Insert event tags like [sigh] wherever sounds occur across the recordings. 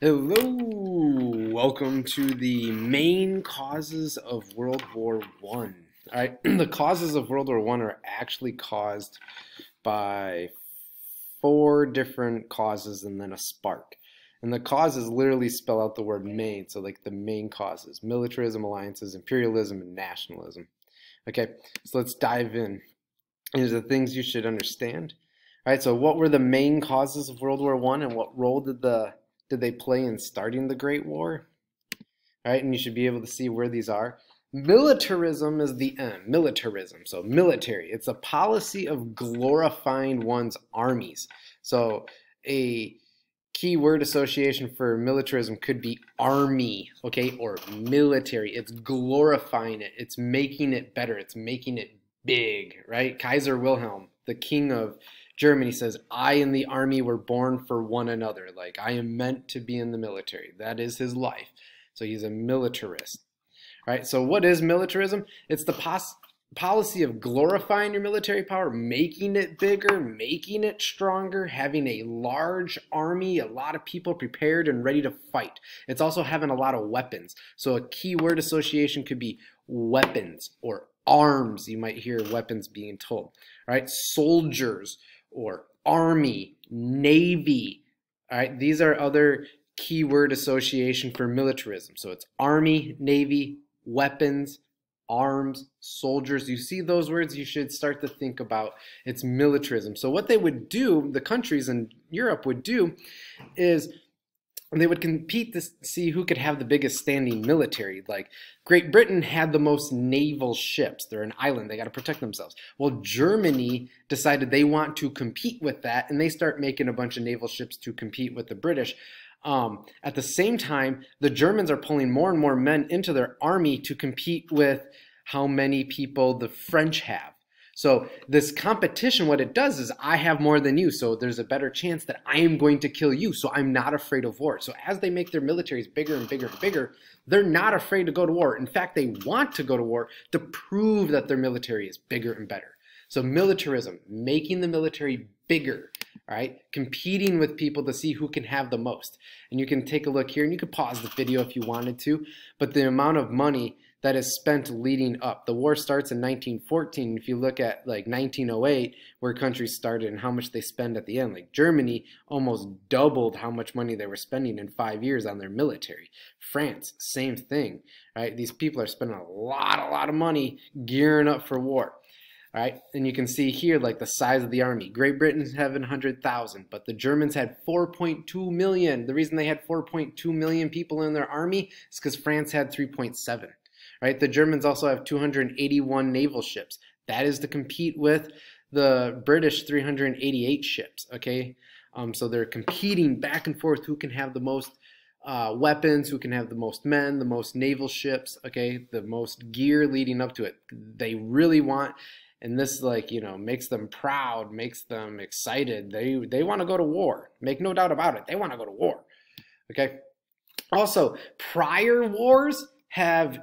Hello, welcome to the main causes of World War One. All right, [clears throat] the causes of World War One are actually caused by four different causes and then a spark. And the causes literally spell out the word main, so like the main causes: militarism, alliances, imperialism, and nationalism. Okay, so let's dive in. Are the things you should understand. All right, so what were the main causes of World War One, and what role did the did they play in starting the Great War? All right, and you should be able to see where these are. Militarism is the M, militarism. So military, it's a policy of glorifying one's armies. So a key word association for militarism could be army, okay, or military. It's glorifying it. It's making it better. It's making it big, right? Kaiser Wilhelm, the king of Germany says, I and the army were born for one another. Like, I am meant to be in the military. That is his life. So he's a militarist. Right? So, what is militarism? It's the policy of glorifying your military power, making it bigger, making it stronger, having a large army, a lot of people prepared and ready to fight. It's also having a lot of weapons. So, a key word association could be weapons or arms. You might hear weapons being told. Right? Soldiers or Army, Navy. All right, these are other keyword association for militarism. So it's Army, Navy, weapons, arms, soldiers. You see those words, you should start to think about it's militarism. So what they would do, the countries in Europe would do, is and they would compete to see who could have the biggest standing military. Like Great Britain had the most naval ships. They're an island, they got to protect themselves. Well, Germany decided they want to compete with that, and they start making a bunch of naval ships to compete with the British. Um, at the same time, the Germans are pulling more and more men into their army to compete with how many people the French have. So this competition, what it does is I have more than you, so there's a better chance that I am going to kill you. So I'm not afraid of war. So as they make their militaries bigger and bigger and bigger, they're not afraid to go to war. In fact, they want to go to war to prove that their military is bigger and better. So militarism, making the military bigger, right? Competing with people to see who can have the most. And you can take a look here and you can pause the video if you wanted to, but the amount of money that is spent leading up. The war starts in 1914. If you look at like 1908, where countries started and how much they spend at the end, like Germany almost doubled how much money they were spending in five years on their military. France, same thing, right? These people are spending a lot, a lot of money gearing up for war. All right, and you can see here like the size of the army. Great Britain's 700,000, but the Germans had 4.2 million. The reason they had 4.2 million people in their army is because France had 3.7 right? The Germans also have 281 naval ships. That is to compete with the British 388 ships, okay? Um, so they're competing back and forth who can have the most uh, weapons, who can have the most men, the most naval ships, okay, the most gear leading up to it. They really want, and this like you know makes them proud, makes them excited. They they want to go to war. Make no doubt about it. They want to go to war. Okay. Also, prior wars have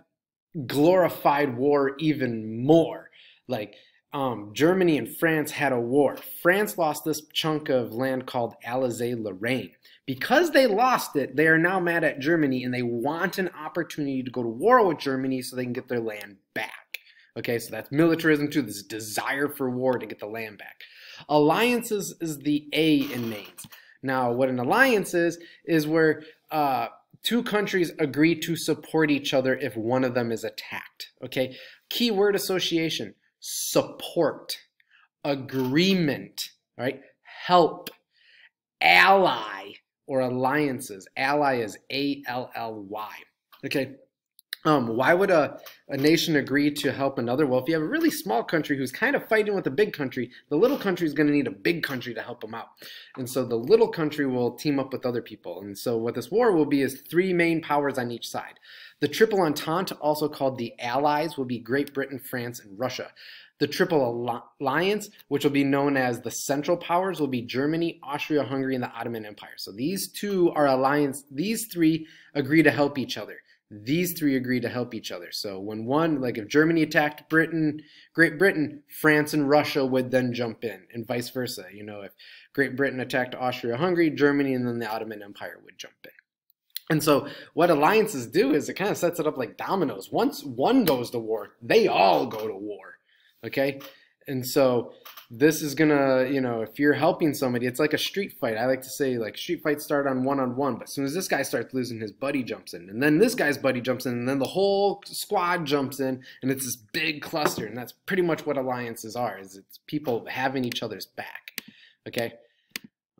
glorified war even more. Like um, Germany and France had a war. France lost this chunk of land called Alsace-Lorraine. Because they lost it, they are now mad at Germany and they want an opportunity to go to war with Germany so they can get their land back. Okay, so that's militarism too, this desire for war to get the land back. Alliances is the A in mains. Now, what an alliance is, is where uh, two countries agree to support each other if one of them is attacked. Okay, keyword association support, agreement, right? Help, ally, or alliances. Ally is A L L Y. Okay, um, why would a, a nation agree to help another? Well, if you have a really small country who's kind of fighting with a big country, the little country is going to need a big country to help them out. And so the little country will team up with other people. And so what this war will be is three main powers on each side. The Triple Entente, also called the Allies, will be Great Britain, France, and Russia. The Triple Alliance, which will be known as the Central Powers, will be Germany, Austria, Hungary, and the Ottoman Empire. So these two are alliance. These three agree to help each other these three agree to help each other. So when one, like if Germany attacked Britain, Great Britain, France and Russia would then jump in, and vice versa. You know, if Great Britain attacked Austria-Hungary, Germany and then the Ottoman Empire would jump in. And so what alliances do is it kind of sets it up like dominoes. Once one goes to war, they all go to war. Okay? And so this is gonna, you know, if you're helping somebody, it's like a street fight. I like to say like street fights start on one on one, but as soon as this guy starts losing, his buddy jumps in, and then this guy's buddy jumps in, and then the whole squad jumps in, and it's this big cluster, and that's pretty much what alliances are. Is it's people having each other's back. Okay.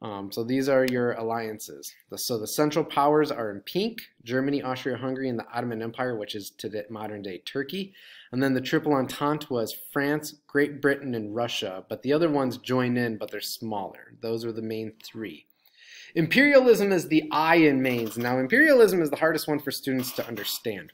Um, so these are your alliances. The, so the Central Powers are in pink, Germany, Austria-Hungary, and the Ottoman Empire, which is to modern-day Turkey. And then the Triple Entente was France, Great Britain, and Russia. But the other ones join in, but they're smaller. Those are the main three. Imperialism is the I in mains. Now, imperialism is the hardest one for students to understand.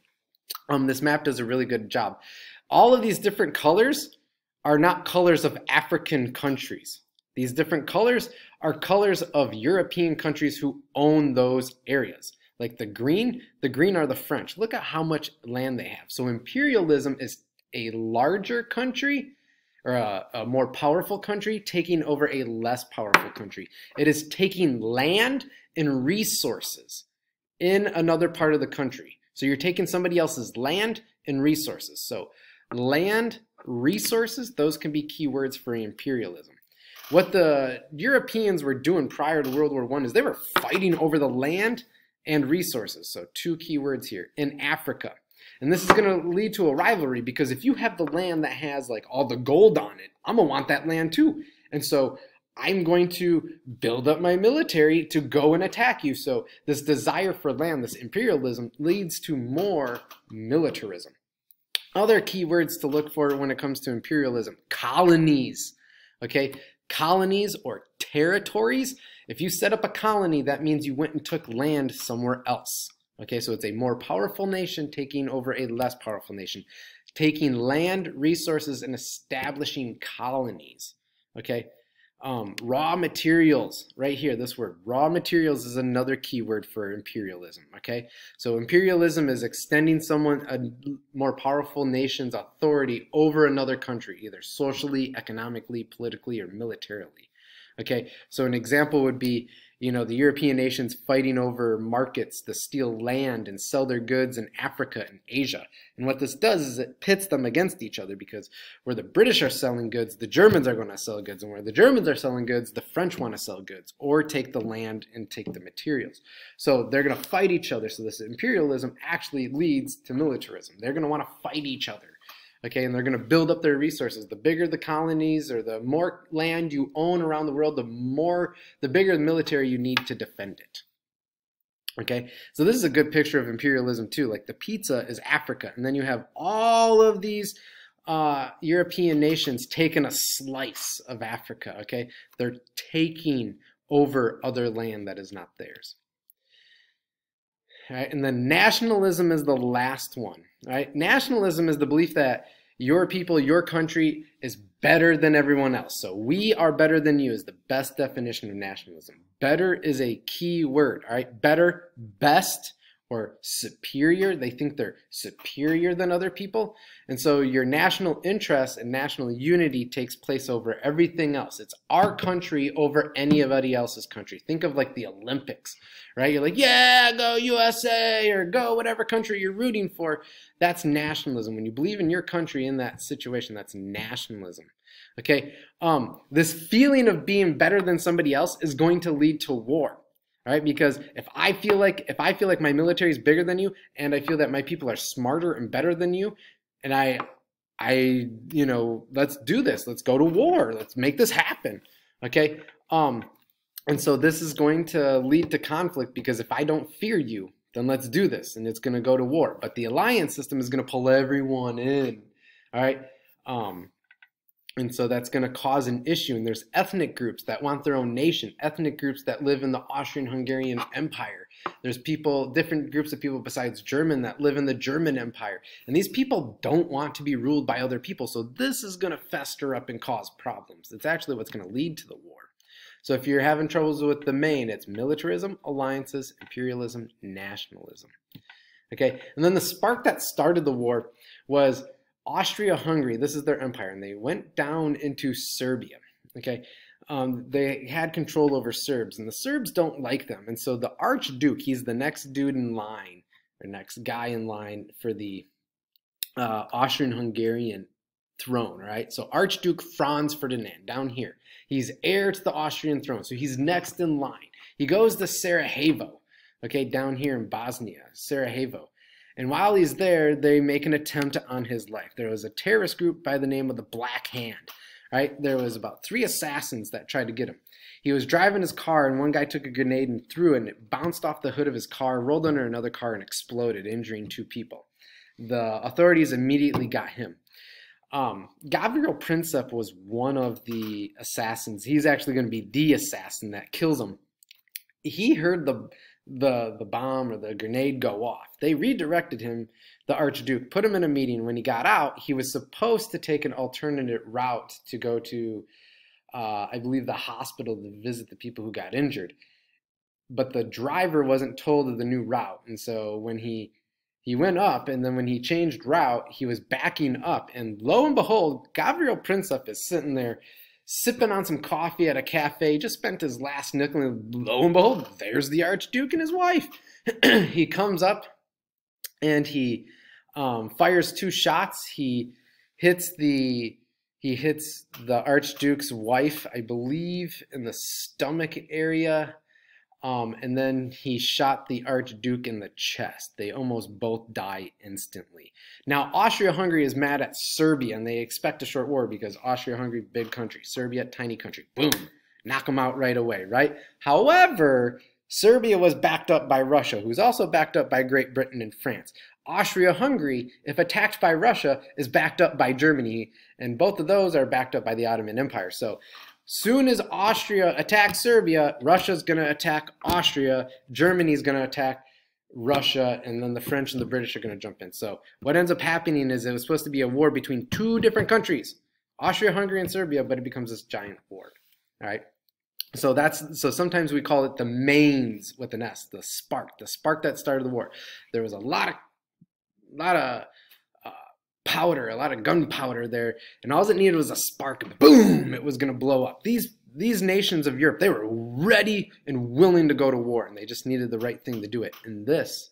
Um, this map does a really good job. All of these different colors are not colors of African countries. These different colors are colors of European countries who own those areas. Like the green, the green are the French. Look at how much land they have. So imperialism is a larger country or a, a, more powerful country taking over a less powerful country. It is taking land and resources in another part of the country. So you're taking somebody else's land and resources. So land, resources, those can be keywords for imperialism. What the Europeans were doing prior to World War One is they were fighting over the land and resources. So two keywords here in Africa. And this is going to lead to a rivalry because if you have the land that has like all the gold on it, I'm going to want that land too. And so I'm going to build up my military to go and attack you. So this desire for land, this imperialism leads to more militarism. Other keywords to look for when it comes to imperialism, colonies. Okay, colonies or territories. If you set up a colony, that means you went and took land somewhere else. Okay, so it's a more powerful nation taking over a less powerful nation, taking land, resources, and establishing colonies. Okay, um, raw materials, right here, this word, raw materials is another keyword for imperialism, okay? So imperialism is extending someone, a more powerful nation's authority over another country, either socially, economically, politically, or militarily, okay? So an example would be you know, the European nations fighting over markets to steal land and sell their goods in Africa and Asia. And what this does is it pits them against each other because where the British are selling goods, the Germans are going to sell goods. And where the Germans are selling goods, the French want to sell goods or take the land and take the materials. So they're going to fight each other. So this imperialism actually leads to militarism. They're going to want to fight each other okay and they're going to build up their resources the bigger the colonies or the more land you own around the world the more the bigger the military you need to defend it okay so this is a good picture of imperialism too like the pizza is africa and then you have all of these uh, European nations taking a slice of Africa okay they're taking over other land that is not theirs Right? And then nationalism is the last one. Right? Nationalism is the belief that your people, your country is better than everyone else. So we are better than you is the best definition of nationalism. Better is a key word. All right. Better, best, or superior. They think they're superior than other people. And so your national interest and national unity takes place over everything else. It's our country over anybody else's country. Think of like the Olympics, right? You're like, yeah, go USA or go whatever country you're rooting for. That's nationalism. When you believe in your country in that situation, that's nationalism. Okay, um, this feeling of being better than somebody else is going to lead to war right? Because if i feel like if i feel like my military is bigger than you and i feel that my people are smarter and better than you and i i you know let's do this. Let's go to war. Let's make this happen okay? Um and so this is going to lead to conflict because if i don't fear you then let's do this and it's going to go to war. But the alliance system is going to pull everyone in all right? Um and so that's going to cause an issue. And there's ethnic groups that want their own nation, ethnic groups that live in the Austrian Hungarian Empire. There's people, different groups of people besides German that live in the German Empire. And these people don't want to be ruled by other people. So this is going to fester up and cause problems. It's actually what's going to lead to the war. So if you're having troubles with the main, it's militarism, alliances, imperialism, nationalism. Okay, and then the spark that started the war was Austria-Hungary, this is their empire, and they went down into Serbia. Okay, um, they had control over Serbs, and the Serbs don't like them. And so the Archduke, he's the next dude in line, or next guy in line for the uh, Austrian-Hungarian throne, right? So Archduke Franz Ferdinand down here, he's heir to the Austrian throne, so he's next in line. He goes to Sarajevo, okay, down here in Bosnia, Sarajevo. And while he's there, they make an attempt on his life. There was a terrorist group by the name of the Black Hand, right? There was about three assassins that tried to get him. He was driving his car, and one guy took a grenade and threw it, and it bounced off the hood of his car, rolled under another car, and exploded, injuring two people. The authorities immediately got him. Um, Gavril Princip was one of the assassins. He's actually going to be the assassin that kills him. He heard the the the bomb or the grenade go off. They redirected him, the Archduke, put him in a meeting. When he got out, he was supposed to take an alternate route to go to, uh, I believe, the hospital to visit the people who got injured. But the driver wasn't told of the new route, and so when he he went up, and then when he changed route, he was backing up, and lo and behold, Gavril Princip is sitting there sipping on some coffee at a cafe, just spent his last nickel, and lo and behold, there's the Archduke and his wife. [clears throat] he comes up and he um, fires two shots. He hits the he hits the Archduke's wife, I believe, in the stomach area, um, and then he shot the Archduke in the chest. They almost both die instantly. Now, Austria-Hungary is mad at Serbia, and they expect a short war because Austria-Hungary, big country. Serbia, tiny country. Boom. Knock them out right away, right? However, Serbia was backed up by Russia, who's also backed up by Great Britain and France. Austria-Hungary, if attacked by Russia, is backed up by Germany, and both of those are backed up by the Ottoman Empire. So Soon as Austria attacks Serbia, Russia's going to attack Austria, Germany's going to attack Russia, and then the French and the British are going to jump in. So what ends up happening is it was supposed to be a war between two different countries, Austria-Hungary and Serbia, but it becomes this giant war. All right. So that's so sometimes we call it the mains with an S, the spark, the spark that started the war. There was a lot of lot of powder, a lot of gunpowder there, and all it needed was a spark, and boom, it was going to blow up. These these nations of Europe, they were ready and willing to go to war, and they just needed the right thing to do it. And this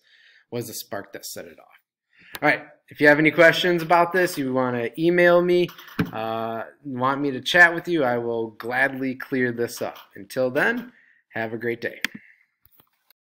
was the spark that set it off. All right, if you have any questions about this, you want to email me, uh, want me to chat with you, I will gladly clear this up. Until then, have a great day.